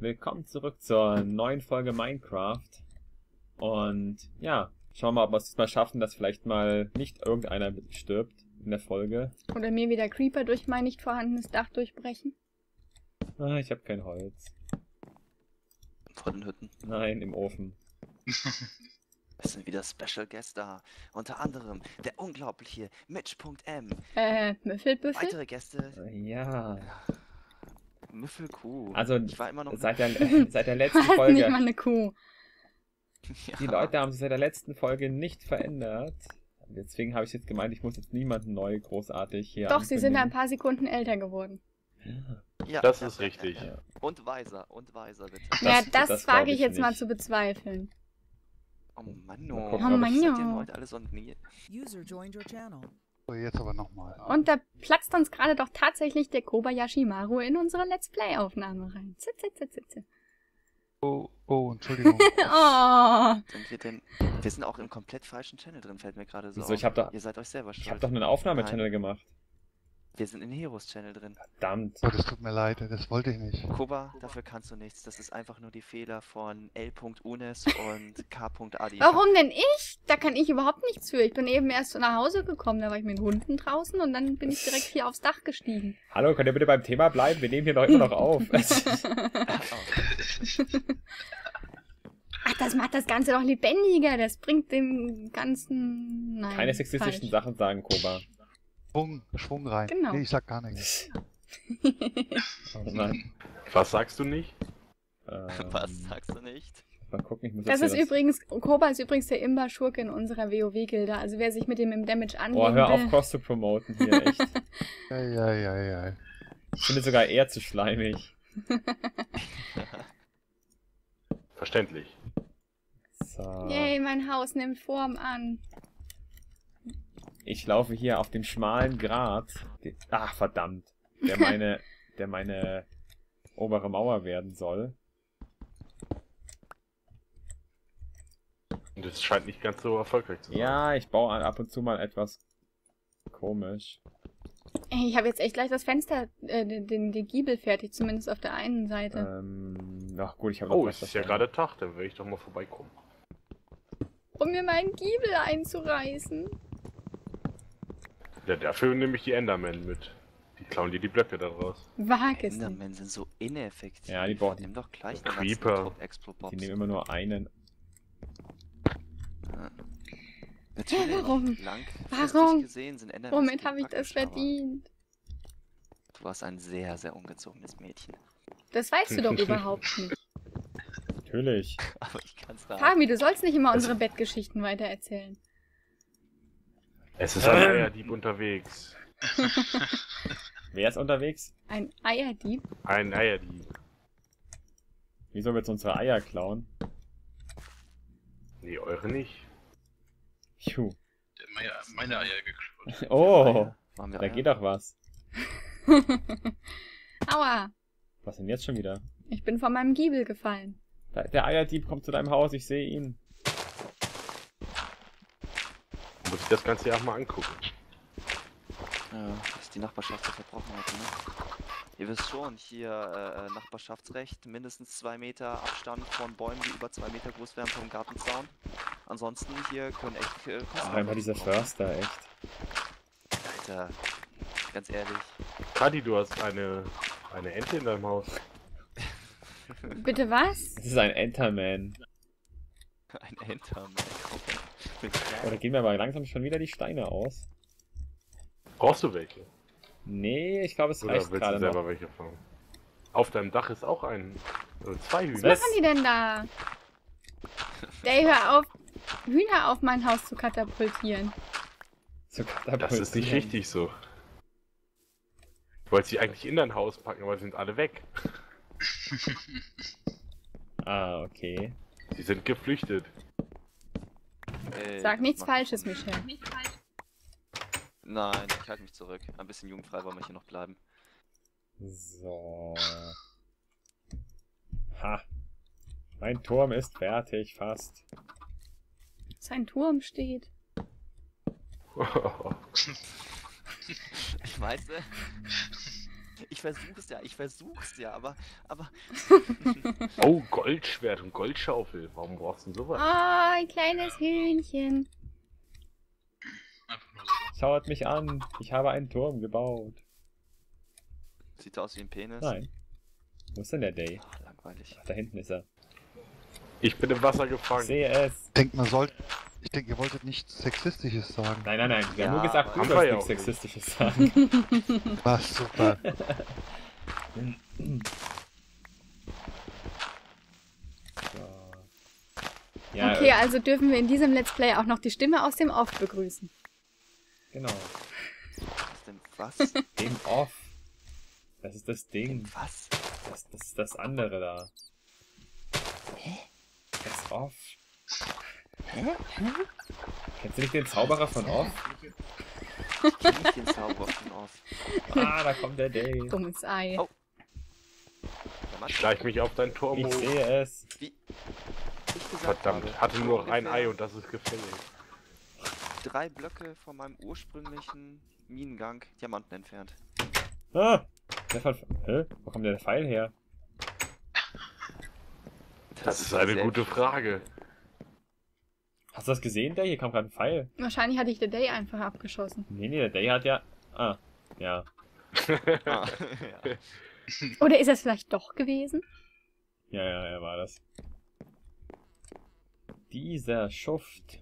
willkommen zurück zur neuen Folge Minecraft. Und ja, schauen wir mal, ob wir es diesmal schaffen, dass vielleicht mal nicht irgendeiner stirbt in der Folge. Oder mir wieder Creeper durch mein nicht vorhandenes Dach durchbrechen. Ah, ich habe kein Holz. Vor den Hütten. Nein, im Ofen. Es sind wieder Special Guests da. Unter anderem der unglaubliche Mitch.m. Äh, Müffelbüffel? Weitere Gäste. Ja. Müffelkuh. Also, ich war immer noch. Seit der, seit der letzten Was? Nicht Folge. mal eine Kuh. Ja. Die Leute haben sich seit der letzten Folge nicht verändert. Deswegen habe ich jetzt gemeint, ich muss jetzt niemanden neu großartig hier Doch, sie sind ein paar Sekunden älter geworden. Ja, Das ja, ist ja, richtig. Ja, ja. Und weiser, und weiser bitte. ja, Das- das, das wage ich jetzt mal nicht. zu bezweifeln. Oh Mann, Mal oh. gucken, Oh Mann, ja. nie? User joined your channel. So, jetzt aber nochmal. Und da platzt uns gerade doch tatsächlich der Kobayashi Maru in unsere Let's Play-Aufnahme rein. Zit, zit, zit, zit, zit. Oh, oh, Entschuldigung. Oh, Sind wir denn. Wir sind auch im komplett falschen Channel drin, fällt mir gerade so. Auf. Ich hab doch- Ihr seid euch selber schuld. Ich habe doch einen Aufnahmechannel gemacht. Wir sind in Heroes Channel drin. Verdammt. oh, das tut mir leid, das wollte ich nicht. Kuba, dafür kannst du nichts. Das ist einfach nur die Fehler von L.Unes und K.Adi. warum denn ich? Da kann ich überhaupt nichts für. Ich bin eben erst so nach Hause gekommen, da war ich mit den Hunden draußen und dann bin ich direkt hier aufs Dach gestiegen. Hallo, könnt ihr bitte beim Thema bleiben? Wir nehmen hier doch immer noch auf. Ach, das macht das Ganze doch lebendiger. Das bringt dem Ganzen. Nein. Keine sexistischen falsch. Sachen sagen, Koba. Schwung, Schwung rein. Genau. Nee, ich sag gar nichts. Oh nein. Was sagst du nicht? Ähm, Was sagst du nicht? Mal gucken, ich muss Das jetzt ist hier übrigens, Koba ist übrigens der Imba-Schurke in unserer WoW-Gilde. Also wer sich mit dem im Damage Oh, anlegen hör auf. Cross zu promoten hier, echt. Ja, ja, ja, ja. Ich finde sogar eher zu schleimig. Verständlich. So. Yay, mein Haus nimmt Form an. Ich laufe hier auf dem schmalen Grat. Den- Ach, verdammt. Der meine, der meine obere Mauer werden soll. Und es scheint nicht ganz so erfolgreich zu sein. Ja, ich baue ab und zu mal etwas komisch. Ey, ich habe jetzt echt gleich das Fenster, äh, den, den, den Giebel fertig, zumindest auf der einen Seite. Ähm, ach gut, ich habe Oh, noch es ist ja gerade Tag, dann will ich doch mal vorbeikommen. Um mir meinen Giebel einzureißen. Ja, dafür nehme ich die Endermen mit. Die klauen dir die Blöcke daraus. Wag es nicht. Endermen sind so ineffektiv. Ja, die brauchen- Nimm doch gleich einen Creeper. Die nehmen immer nur einen. Natürlich. Warum? Langfristig Warum? gesehen sind Endermen viel habe ich das verdient? Du warst ein sehr, sehr ungezogenes Mädchen. Das weißt du doch überhaupt nicht. Natürlich. Aber ich kann's da. Fabi, du sollst nicht immer Also- unsere Bettgeschichten weitererzählen. Es ist ein Eierdieb unterwegs. Wer ist unterwegs? Ein Eierdieb? Ein Eierdieb. Wieso willst du unsere Eier klauen? Nee, eure nicht. Puh. Der meine, meine Eier geklaut. Oh, wir da Eier? geht doch was. Aua, Was denn jetzt schon wieder? ich bin von meinem Giebel gefallen. Der Eierdieb kommt zu deinem Haus, ich sehe ihn. Muss ich das Ganze ja auch mal angucken. Ja, ist die Nachbarschaft so verbrochen heute, ne? Ihr wisst schon, hier äh, äh, Nachbarschaftsrecht, mindestens zwei Meter Abstand von Bäumen, die über zwei Meter groß wären vom Gartenzaun. Ansonsten hier können echt äh, Kosten Ah, immer dieser. Förster, echt. Alter, ganz ehrlich. Kadi, du hast eine, eine Ente in deinem Haus. Bitte was? Das ist ein Enterman. Ein Enterman. Oder gehen mir aber langsam schon wieder die Steine aus? Brauchst du welche? Nee, ich glaube, es Oder reicht willst du gerade selber noch. welche fangen? Auf deinem Dach ist auch ein. Also zwei Hühner. Was? machen die denn da? Ey, hör auf, Hühner auf mein Haus zu katapultieren. So Das ist nicht katapultieren. richtig so. Du wolltest sie eigentlich in dein Haus packen, aber sie sind alle weg. Ah, okay. Sie sind geflüchtet. Ey, Sag nichts Falsches, Michel. Nein, ich halte mich zurück. Ein bisschen jugendfrei wollen wir hier noch bleiben. So. Ha. Mein Turm ist fertig, fast. Sein Turm steht. Ich weiß, äh, ich ich versuch's ja, ich versuch's ja, aber, aber, Oh, Goldschwert und Goldschaufel. Warum brauchst du denn sowas? Ah, ein kleines Hühnchen. Schaut mich an. Ich habe einen Turm gebaut. sieht aus wie ein Penis. Nein. Wo ist denn der Day? Ach, langweilig. Ach, da hinten ist er. Ich bin im Wasser Ich gefangen. sehe es. Ich denke, man sollte. Ich denke, ihr wolltet nichts Sexistisches sagen. Nein, nein, nein. Wir haben Ja, nur gesagt, du sollst Haben nichts auch nicht. Sexistisches sagen. Was super. So. Ja, okay, äh, also dürfen wir in diesem Let's Play auch noch die Stimme aus dem Off begrüßen. genau. Ist denn was? Dem Off. Das ist das Ding. was? Das, das ist das andere da. Das Off. Kennst du nicht den Zauberer von Off? Ich kenn nicht den Zauber von Off. Ah, da kommt der Day. Dummes Ei. Oh. Ich schleich mich auf dein Turm Ich sehe es. wie Verdammt, habe, hatte nur noch ein Ei und das ist gefällig. drei Blöcke von meinem ursprünglichen Minengang Diamanten entfernt. Ah! Der Fall. Hä? Wo kommt der Pfeil her? Das ist eine gute Frage. Hast du das gesehen, der? Hier kam gerade ein Pfeil. Wahrscheinlich hatte ich der Day einfach abgeschossen. Nee, nee, der Day hat ja. Ah. Ja. Ah, ja. Oder ist das vielleicht doch gewesen? Ja, ja, er war das. Dieser Schuft.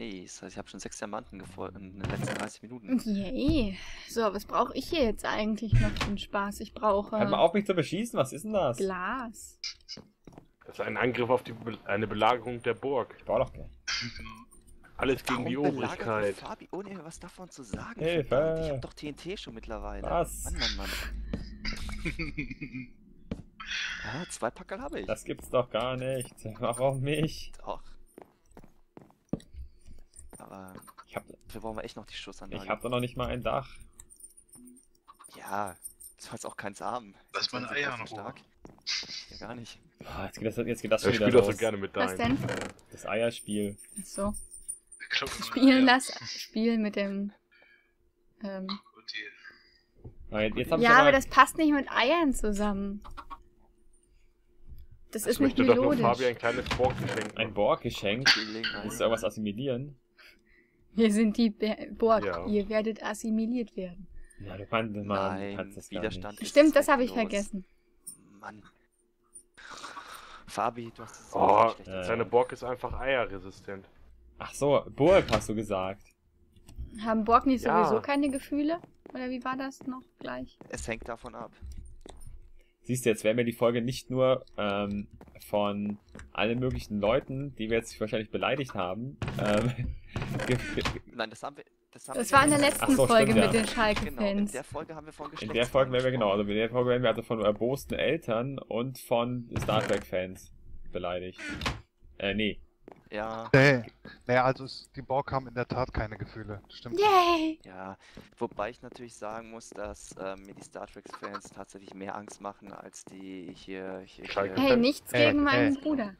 Hey, das heißt, ich habe schon sechs Diamanten gefunden in den letzten 30 Minuten. Yay. So, was brauche ich hier jetzt eigentlich noch für einen Spaß? Ich brauche Hört mal auf, mich zu beschießen. Was ist denn das? Glas. Das ist ein Angriff auf die Be eine Belagerung der Burg. Ich baue doch gleich. Alles gegen die Warum Obrigkeit. Fabi, ohne mir was davon zu sagen? Hilfe. Ich hab doch TNT schon mittlerweile. Was? Mann, Mann, Mann. Ja, zwei Packel habe ich. Das gibt's doch gar nicht. Warum nicht? Doch. Aber Ich hab, dafür brauchen wir echt noch die Schussanlage. ich hab doch noch nicht mal ein Dach. Ja, du sollst auch keins haben. Lass meine Eier noch stark. Ja, gar nicht. Ah, jetzt geht das, jetzt geht das Ich schon wieder spiele das los. so gerne mit Was deinem. denn? Das Eierspiel. So. Ich glaub, meine Spielen Eier- das Spiel mit dem. Ähm, Ah, jetzt jetzt ich ja, aber, aber das passt nicht mit Eiern zusammen. Das Ich ist nicht möchte doch nur melodisch. Fabi ein kleines Borggeschenk ein. Borg-Geschenk. Willst du irgendwas assimilieren? Wir sind die Be Borg. Ja. Ihr werdet assimiliert werden. Ja, du kannst, man Nein, Widerstand Stimmt, das habe ich vergessen. Mann. Fabi, du hast es so Oh, schlecht äh. seine Borg ist einfach eierresistent. Ach so, Burg hast du gesagt. Haben Borg nicht Ja. sowieso keine Gefühle? Oder wie war das noch gleich? Es hängt davon ab. Siehst du, jetzt werden wir die Folge nicht nur ähm, von allen möglichen Leuten, die wir jetzt wahrscheinlich beleidigt haben, ähm, Nein, das haben wir. Das, haben Das wir war in der letzten so, Folge stimmt, mit ja. den Genau, in Schalke-Fans. der Folge haben wir von in der Folge werden wir genau, also in der Folge werden wir also von erbosten Eltern und von Star Trek-Fans beleidigt. Äh, nee. Ja, Nee, nee also die Borg haben in der Tat keine Gefühle. Stimmt. Yay! ja. Wobei ich natürlich sagen muss, dass ähm, mir die Star Trek-Fans tatsächlich mehr Angst machen als die hier. hier, Schalke. hier Hey, nichts Äh, gegen meinen äh. Bruder.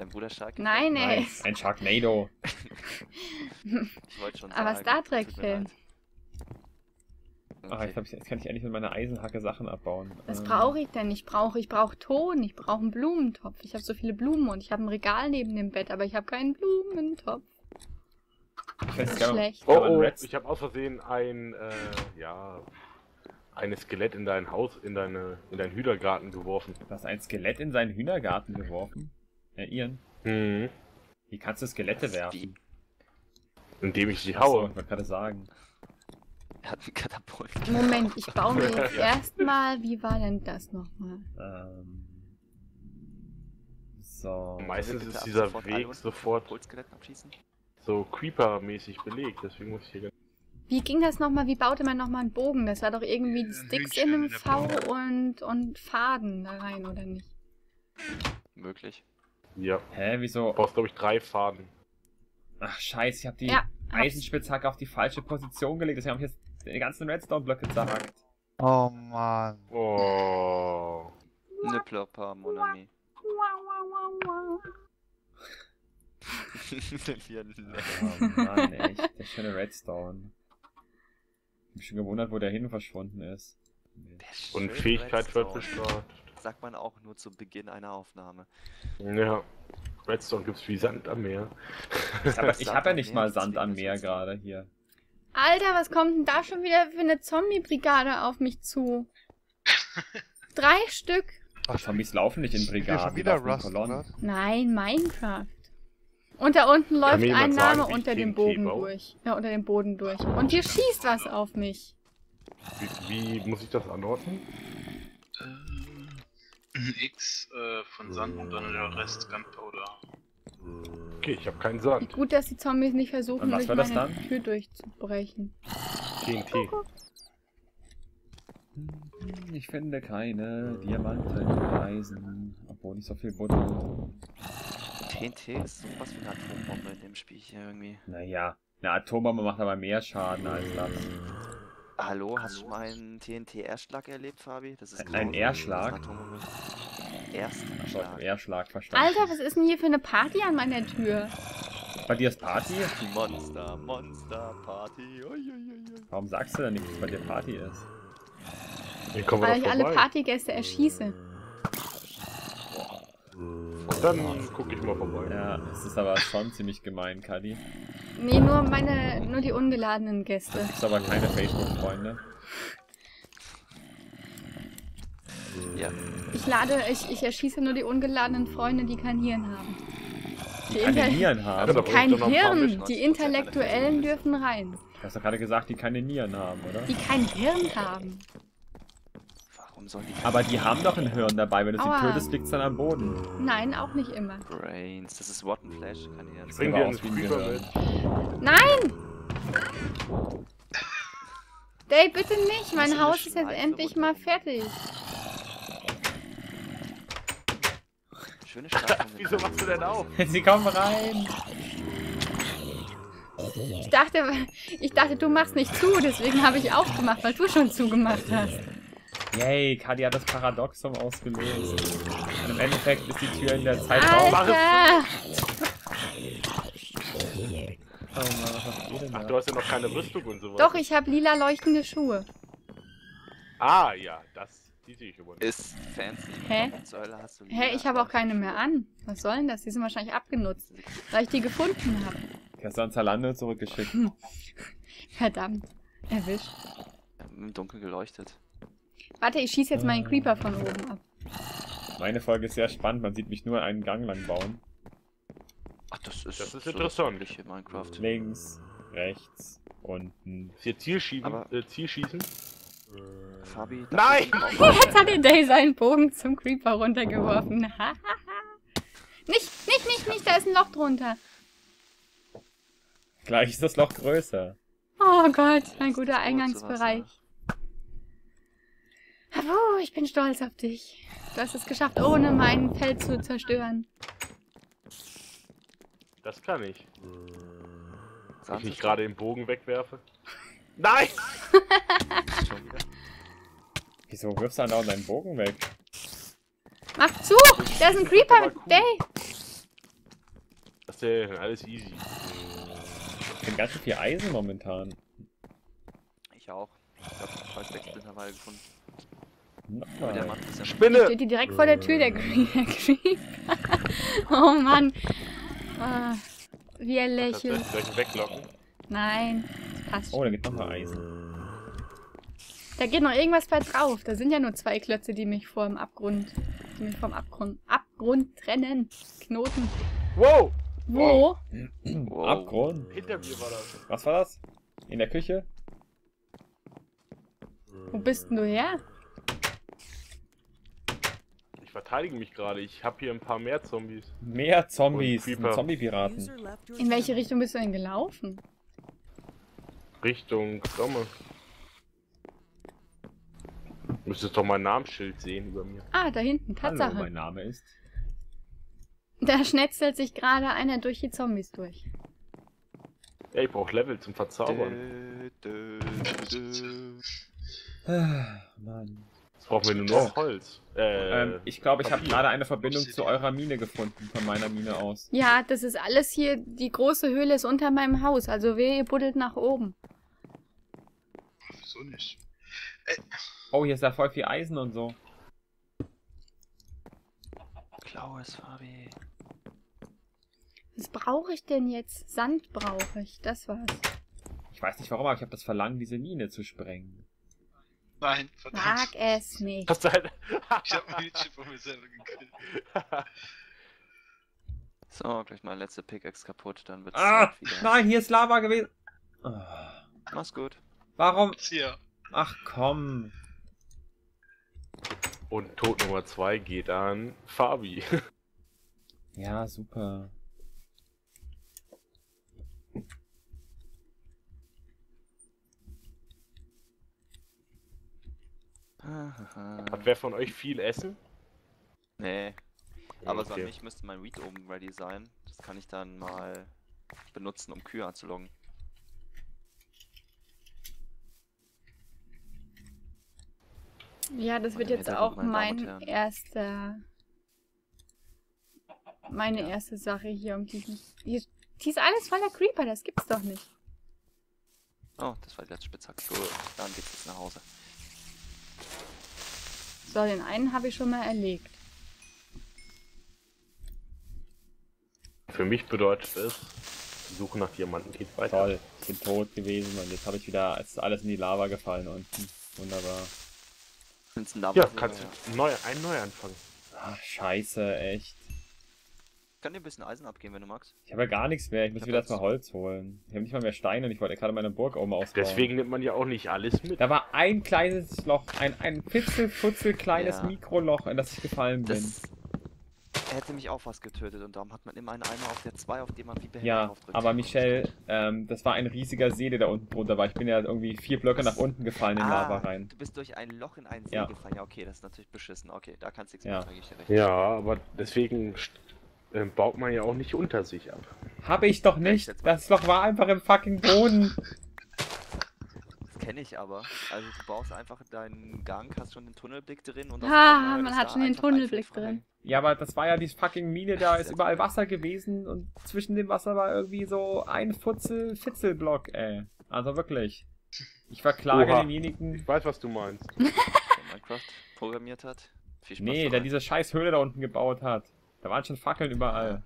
Dein Bruder Schalke. Nein, ey. Nein, ein Sharknado. Ich wollte schon Aber sagen. Star mir Trek-Fan. leid. Ah, jetzt, ich, jetzt kann ich endlich mit meiner Eisenhacke Sachen abbauen. Was Ähm, brauche ich denn? Ich brauche ich brauche Ton, ich brauche einen Blumentopf. Ich habe so viele Blumen und ich habe ein Regal neben dem Bett, aber ich habe keinen Blumentopf. Ich Das weiß ist gar nicht, schlecht. Oh, oh, Reds- ich habe aus Versehen ein, äh, ja, ein Skelett in dein Haus, in deine, in deinen Hühnergarten geworfen. Du hast ein Skelett in seinen Hühnergarten geworfen? Ja, Ian. Mhm. Wie kannst du Skelette Was, werfen? Indem ich sie haue. ich wollte gerade sagen. Er hat einen Katapult. Moment, ich baue mir jetzt erstmal, wie war denn das nochmal? Ähm, so. Meistens ist dieser Weg sofort so Creeper-mäßig belegt, deswegen muss ich hier. Wie ging das nochmal? Wie baute man nochmal einen Bogen? Das war doch irgendwie Ein Sticks in einem V und, und Faden da rein, oder nicht? Möglich. Ja, Hä, wieso? du brauchst, glaube ich, drei Faden. Ach, scheiße, ich habe die Ja. Eisenspitzhacke auf die falsche Position gelegt. Deswegen habe ich jetzt die ganzen Redstone-Blöcke zerhackt. Oh Mann. Oh. Ne Plopper, mon ami. Oh Mann, echt. Der schöne Redstone. Ich bin schon gewundert, wo der hin verschwunden ist. Und Fähigkeit wird Redstone. Sagt man auch nur zu Beginn einer Aufnahme. Ja. Redstone gibt's wie Sand am Meer. Aber ich habe ja am nicht Meer, mal Sand am Meer gerade hier. Alter, was kommt denn da schon wieder für eine Zombie-Brigade auf mich zu? Drei Stück? Ach, Zombies laufen nicht in Brigaden, schon wieder Rust? Nein, Minecraft. Und da unten läuft jemand ein sagen, Name wie unter dem baut? durch. Ja, unter dem Boden durch. Und hier schießt was auf mich. Wie, wie muss ich das anordnen? X äh, von Sand und dann der Rest Gunpowder. Okay, ich habe keinen Wie Sand. gut, dass die Zombies nicht versuchen, durch war das meine dann? Tür durchzubrechen. TNT. Ich finde keine Diamanten, Eisen, obwohl ich so viel Butter. TNT ist sowas wie eine Atombombe in dem Spiel hier irgendwie. Naja, eine Atombombe macht aber mehr Schaden als das. Hallo, hast du schon mal einen TNT-Erschlag erlebt, Fabi? Das ist Ein Erschlag? Erstschlag. Erschlag verstanden. Alter, was ist denn hier für eine Party an meiner Tür? Bei dir ist Party? Monster, Monster, Party. Uiuiui. Warum sagst du denn nicht, dass bei dir Party ist? Weil ich alle. Partygäste erschieße. Dann gucke ich mal vorbei. Ja, das ist aber schon ziemlich gemein, Kadi. Nee, nur meine, nur die ungeladenen Gäste. Du bist aber keine Facebook-Freunde. Ja, Ich lade, ich, ich erschieße nur die ungeladenen Freunde, die kein Hirn haben. Die Keine Nieren haben. aber- kein Hirn, die Intellektuellen dürfen rein. Du hast doch gerade gesagt, die keine Nieren haben, oder? Die kein Hirn haben. Warum sollen die Aber die haben doch ein Hirn dabei. Wenn du sie tötest, liegt's dann am Boden. Nein, auch nicht immer. Brains? Das ist Rotten Flash, kann ich jetzt Bring dir einen Creeper mit. Nein! Dave, bitte nicht. Mein ist Haus ist jetzt endlich mal fertig. Schöne Strafe. Wieso machst du denn auf? sie kommen rein. Ich dachte, ich dachte, du machst nicht zu, deswegen habe ich aufgemacht, weil du schon zugemacht hast. Yay, Kadi hat das Paradoxum ausgelöst. Und im Endeffekt ist die Tür in der Zeit. Alter! Oh Mann, Ach, du hast ja noch keine Rüstung und sowas. Doch, ich habe lila leuchtende Schuhe. Ah, ja, das. Die sehe ich aber nicht. Ist fancy. Hä? Hä, ich habe auch keine mehr an. Was soll denn das? Die sind wahrscheinlich abgenutzt, weil ich die gefunden habe. Die hast du an Zalando zurückgeschickt. Verdammt. Erwischt. Im Dunkeln geleuchtet. Warte, ich schieße jetzt meinen Creeper von oben ab. Meine Folge ist sehr spannend. Man sieht mich nur einen Gang lang bauen. Ach, das ist, Das ist so interessant. Minecraft. Links, rechts, unten. Ist hier Zielschießen? Aber- Äh, Zielschießen? Fabi, Nein! Jetzt hat der Day seinen Bogen zum Creeper runtergeworfen. nicht, nicht, nicht, nicht, da ist ein Loch drunter. Gleich ist das Loch größer. Oh Gott, ein Das guter Eingangsbereich. Oh, ich bin stolz auf dich. Du hast es geschafft, ohne mein Feld zu zerstören. Das kann ich. Wenn ich nicht gerade den Bogen wegwerfe. Nein! Wieso wirfst du andauernd deinen Bogen weg? Mach zu! Da ist ein Creeper mit cool. Day. Das ist ja alles easy. Ich bin ganz schön viel Eisen momentan. Ich auch. Ich habe bald sechs mittlerweile gefunden. Aber der. Mann ist ja Spinne! Steht die direkt vor der Tür, der Cre- der Creeper. Oh Mann. Ah, wie er lächelt. Soll ich ihn weglocken? Nein, das passt Oh, schon. da geht noch mal Eisen. Da geht noch irgendwas bei drauf. Da sind ja nur zwei Klötze, die mich vor dem Abgrund, die mich vom Abgrund, Abgrund trennen. Knoten. Wow! Wo? Wow. Abgrund. Hinter mir war das. Was war das? In der Küche? Wo bist denn du her? Ich verteidige mich gerade. Ich habe hier ein paar mehr Zombies. Mehr Zombies. Zombie-Piraten. In welche. Richtung bist du denn gelaufen? Richtung Somme. Müsstest doch mein Namensschild sehen über mir. Ah, da hinten, Hallo, Tatsache. mein Name ist. Da schnetzelt sich gerade einer durch die Zombies durch. Ey, ich brauch Level zum Verzaubern. Dö, dö, dö. Ah, Mann. Brauchen wir nur noch Holz. Äh, Ähm, ich glaube, ich habe gerade eine Verbindung zu eurer Mine gefunden, von meiner Mine aus. Ja, das ist alles hier, die große Höhle ist unter meinem Haus, also wehe, ihr buddelt nach oben. so nicht. Oh, hier ist ja voll viel Eisen und so. Klau es, Fabi. Was brauche ich denn jetzt? Sand brauche ich. Das war's. Ich weiß nicht warum, aber ich habe das Verlangen, diese Mine zu sprengen. Nein, verdammt. Mag es nicht. Hast du halt... Ich hab ein Hütchen von mir selber gekillt. So, gleich mal letzte Pickaxe kaputt, dann wird's Ah, wieder. nein, hier ist Lava gewesen. Ah, Mach's gut. warum? Hier. Ach komm. Und Tod Nummer 2 geht an Fabi. Ja, super. Hat wer von euch viel Essen? Nee, aber so an Okay. mich müsste mein Read oben ready sein. Das kann ich dann mal benutzen, um Kühe anzuloggen. Ja, das wird jetzt auch mein erster. Meine erste Sache hier, um die ich mich. Hier, die ist alles voller Creeper, das gibt's doch nicht. Oh, das war die letzte Spitzhacke. Gut, dann geht's jetzt nach Hause. So, den einen habe ich schon mal erlegt. Für mich bedeutet es, die Suche nach Diamanten geht weiter. Toll. Ich bin tot gewesen und jetzt habe ich wieder, ist alles in die Lava gefallen unten. Wunderbar. Einen Ja, kannst du neu, einen Neuanfang. Ach, scheiße, echt. Ich kann dir ein bisschen Eisen abgeben, wenn du magst. Ich habe ja gar nichts mehr. Ich muss Ich jetzt- erstmal Holz holen. Ich habe nicht mal mehr Steine und ich wollte gerade meine Burg oben ausbauen. Deswegen nimmt man ja auch nicht alles mit. Da war ein kleines Loch, ein, ein pitzelfutzel kleines Ja. Mikroloch, in das ich gefallen bin. Das hätte mich auch was getötet und darum hat man immer einen Eimer auf der 2, auf dem man wie behindert Ja, draufdrückt. aber Michelle, ähm, das war ein riesiger See, der da unten drunter war. Ich bin ja irgendwie vier Blöcke nach unten gefallen in ah, Lava rein. Du bist durch ein Loch in einen See Ja. gefallen. Ja, okay, das ist natürlich beschissen. Okay, da kannst du nichts Ja. geb ich dir recht. Ja, aber deswegen st- äh, baut man ja auch nicht unter sich ab. Habe ich doch nicht. Das Loch war einfach im fucking Boden. Das kenne ich aber. Also du baust einfach deinen Gang, hast schon den Tunnelblick drin und auf Ha, man hat schon den Tunnelblick drin. Ja, aber das war ja die fucking Mine, da ist überall Wasser gewesen und zwischen dem Wasser war irgendwie so ein Futzel Fitzelblock, ey. Also wirklich. Ich verklage Oha. denjenigen. Ich weiß, was du meinst. Der Minecraft programmiert hat. Viel Spaß Nee, der dabei. diese scheiß Höhle da unten gebaut hat. Da waren schon Fackeln überall.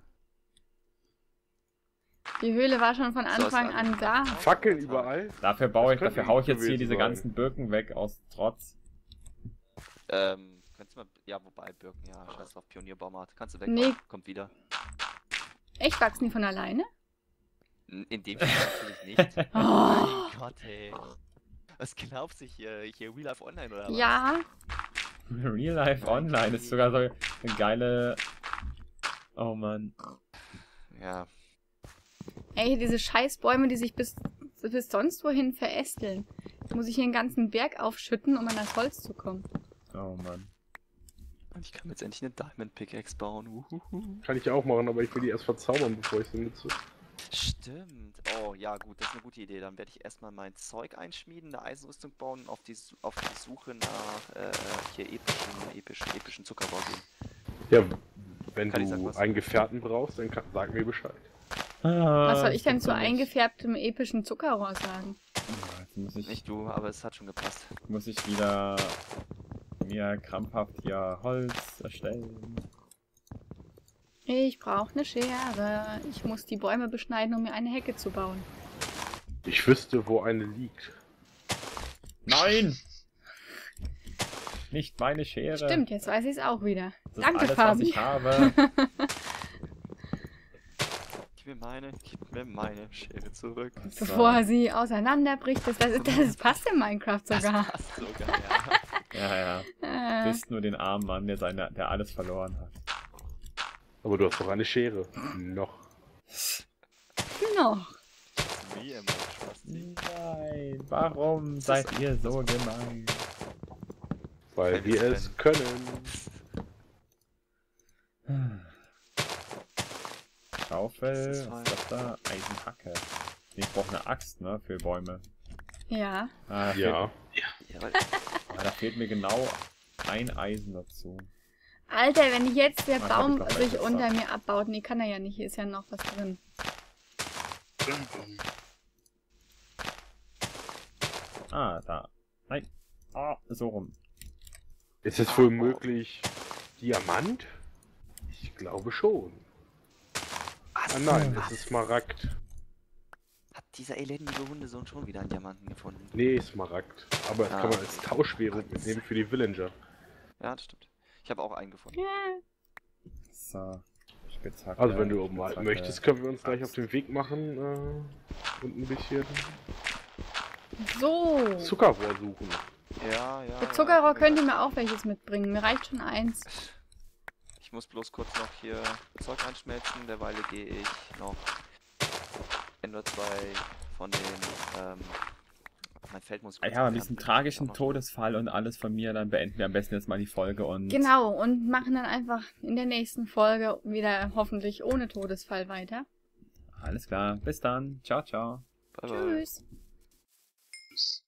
Die Höhle war schon von Anfang an da. Fackeln überall. Dafür baue ich, dafür hau ich jetzt hier diese ganzen Birken weg aus Trotz. Ähm, kannst du mal. Ja, wobei, Birken, ja, scheiß drauf, Pionierbaumarkt. Kannst du weg. Nee. Kommt wieder. Echt, wachsen die von alleine? In dem Fall natürlich nicht. Oh, Mein Gott, ey. Was glaubst du hier? Hier Real Life Online oder was? ja. Real Life Online ist sogar so eine geile. Oh Mann. Ja. Ey, diese Scheißbäume, die sich bis, bis sonst wohin verästeln. Jetzt muss ich hier einen ganzen Berg aufschütten, um an das Holz zu kommen. Oh Mann. Und ich kann jetzt endlich eine Diamond Pickaxe bauen. Uhuhu. Kann ich auch machen, aber ich will die erst verzaubern, bevor ich sie nutze. Stimmt. Oh, ja, gut, das ist eine gute Idee. Dann werde ich erstmal mein Zeug einschmieden, eine Eisenrüstung bauen und auf die, auf die Suche nach äh, hier epischen, epischen, epischen Zuckerbau gehen. Ja, wenn Kann du einen Gefährten brauchst, dann kann, sag mir Bescheid. Was soll ich denn zu zu eingefärbtem epischen Zuckerrohr sagen? Jetzt muss ich, Nicht du, aber es hat schon gepasst. muss ich wieder mir krampfhaft hier Holz erstellen. Ich brauche eine Schere. Ich muss die Bäume beschneiden, um mir eine Hecke zu bauen. Ich wüsste, wo eine liegt. Nein! Nicht meine Schere. Stimmt, jetzt weiß ich es auch wieder. Das ist Danke, alles, was Fabi. ich habe. Gib mir meine, gib mir meine Schere zurück. So. Bevor sie auseinanderbricht. Das, das, das passt in Minecraft sogar. Das passt sogar, ja. Ja, ja. Äh, Bist nur den armen Mann, der, seine, der alles verloren hat. Aber du hast doch eine Schere. Noch. noch. Wie immer, Spasti. Nein, warum seid ihr so gemein? Weil wir es können. Schaufel, was ist das da? Eisenhacke. Ich brauche eine Axt, ne, für Bäume. Ja. Ah, Ja. Ja, Fehlt, ah, da fehlt mir genau ein Eisen dazu. Alter, wenn jetzt der Ah, Baum sich unter mir abbaut, nee, kann er ja nicht, hier ist ja noch was drin. Ah, da. Nein. Ah, so rum. Ist es wohl möglich Diamant? Ich glaube schon. Ah nein, es ist Smaragd. Hat dieser elendige Hundesohn schon wieder einen Diamanten gefunden? Nee, Smaragd. Aber das Ah. kann man als Tauschwährung mitnehmen für die Villager. Ja, das stimmt. Ich habe auch einen gefunden. Ja. So. Spitzhacke. Also wenn du oben Spitzhacke. möchtest, können wir uns gleich auf den Weg machen äh, und ein bisschen So. Zuckerrohr suchen. Ja, ja. Für ja, Zuckerrohr wir könnt ihr mir auch welches mitbringen. Mir reicht schon eins. Ich muss bloß kurz noch hier Zeug einschmelzen, derweil gehe ich noch Ender 2 von den, ähm, mein Feld muss ich Ah ja, mit diesem tragischen Todesfall und alles von mir, dann beenden wir am besten jetzt mal die Folge und. Genau, und machen dann einfach in der nächsten Folge wieder hoffentlich ohne Todesfall weiter. Alles klar. Bis dann. Ciao, ciao. Bye, bye. Tschüss. Tschüss.